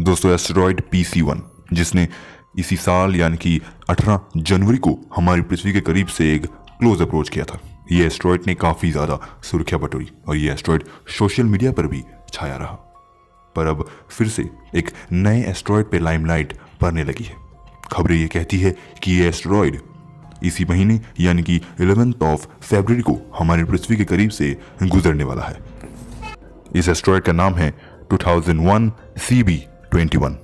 दोस्तों asteroid P C one जिसने इसी साल, यानी कि 18 जनवरी को हमारी पृथ्वी के करीब से एक क्लोज अप्रोच किया था। ये एस्ट्रॉयड ने काफ़ी ज़्यादा सुर्खियाँ बटोरी और ये एस्ट्रॉयड सोशल मीडिया पर भी छाया रहा। पर अब फिर से एक नए एस्ट्रॉयड पे लाइमलाइट पड़ने लगी है। खबरें ये कहती है कि ये एस्ट्रॉयड इसी महीने, यानी कि इलेवेंथ ऑफ़ फेबररी को हमारी पृथ्वी के करीब से गुजरने वाला है। इस एस्ट्रॉयड का नाम है 2001 CB21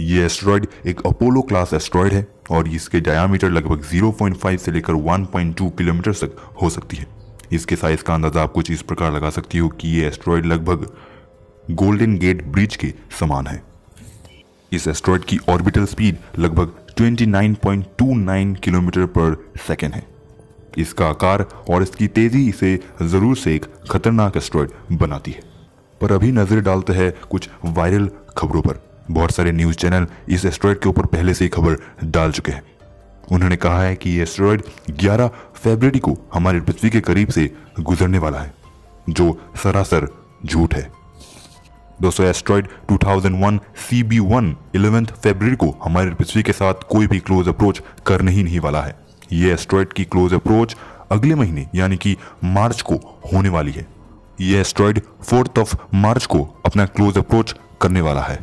ये एस्ट्रॉयड एक अपोलो क्लास एस्ट्रॉयड है और इसके डायामीटर लगभग 0.5 से लेकर 1.2 किलोमीटर तक हो सकती है। इसके साइज़ का अंदाज़ा आप कुछ इस प्रकार लगा सकती हो कि ये एस्ट्रॉयड लगभग गोल्डन गेट ब्रिज के समान है। इस एस्ट्रॉयड की ऑर्बिटल स्पीड लगभग 29.29 किलोमीटर पर सेकेंड है। इसका आकार और इसकी तेज़ी इसे ज़रूर से एक खतरनाक एस्ट्रॉयड बनाती है। पर अभी नज़र डालते हैं कुछ वायरल खबरों पर। बहुत सारे न्यूज़ चैनल इस एस्ट्रॉयड के ऊपर पहले से ही खबर डाल चुके हैं। उन्होंने कहा है कि ये एस्ट्रॉयड 11 फरवरी को हमारी पृथ्वी के करीब से गुजरने वाला है, जो सरासर झूठ है। दोस्तों, एस्ट्रॉयड 2001 CB1 11 फरवरी को हमारी पृथ्वी के साथ कोई भी क्लोज अप्रोच करने ही नहीं वाला है। ये एस्ट्रॉयड की क्लोज अप्रोच अगले महीने, यानी कि मार्च को होने वाली है। ये एस्ट्रॉयड फोर्थ ऑफ़ मार्च को अपना क्लोज अप्रोच करने वाला है।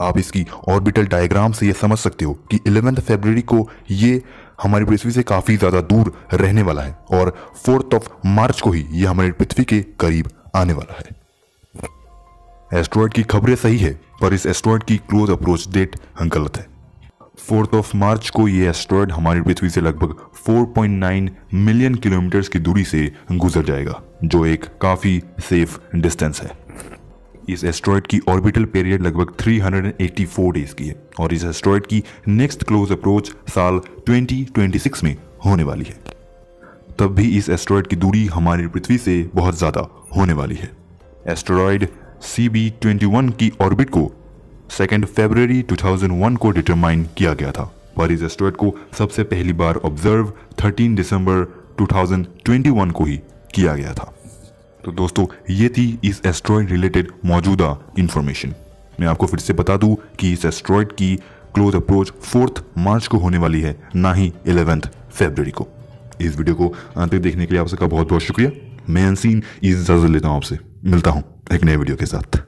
आप इसकी ऑर्बिटल डायग्राम से ये समझ सकते हो कि इलेवेंथ फरवरी को ये हमारी पृथ्वी से काफ़ी ज़्यादा दूर रहने वाला है और फोर्थ ऑफ़ मार्च को ही ये हमारी पृथ्वी के करीब आने वाला है। एस्ट्रॉयड की खबरें सही है, पर इस एस्ट्रॉयड की क्लोज अप्रोच डेट गलत है। फोर्थ ऑफ़ मार्च को ये एस्ट्रॉयड हमारी पृथ्वी से लगभग 4.9 मिलियन किलोमीटर्स की दूरी से गुजर जाएगा, जो एक काफ़ी सेफ़ डिस्टेंस है। इस एस्ट्रॉयड की ऑर्बिटल पीरियड लगभग 384 डेज़ की है और इस एस्ट्रॉयड की नेक्स्ट क्लोज अप्रोच साल 2026 में होने वाली है। तब भी इस एस्ट्रॉयड की दूरी हमारी पृथ्वी से बहुत ज़्यादा होने वाली है। एस्ट्रॉयड सी बी की ऑर्बिट को सेकेंड फेब्रवरी 2001 को डिटरमाइन किया गया था पर इस एस्ट्रॉयड को सबसे पहली बार ऑब्ज़र्व 13 दिसंबर 2021 को ही किया गया था। तो दोस्तों, ये थी इस एस्ट्रॉयड रिलेटेड मौजूदा इन्फॉर्मेशन मैं आपको फिर से बता दूँ कि इस एस्ट्रॉयड की क्लोज अप्रोच फोर्थ मार्च को होने वाली है, ना ही इलेवेंथ फेबररी को। इस वीडियो को अंत तक देखने के लिए आप सबका बहुत बहुत शुक्रिया। मैं अनसीन इजाज़त लेता हूँ आपसे। मिलता हूँ एक नए वीडियो के साथ।